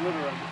literally.